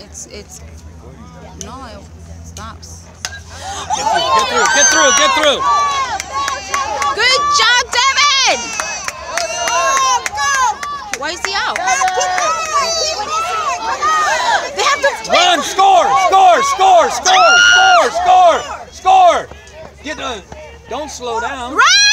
It's it's no, it stops. Get through, get through, get through. Good job, Devin. Why is he out? They have to Run, score, score, score, score, score, score, score. Get uh, don't slow down. run,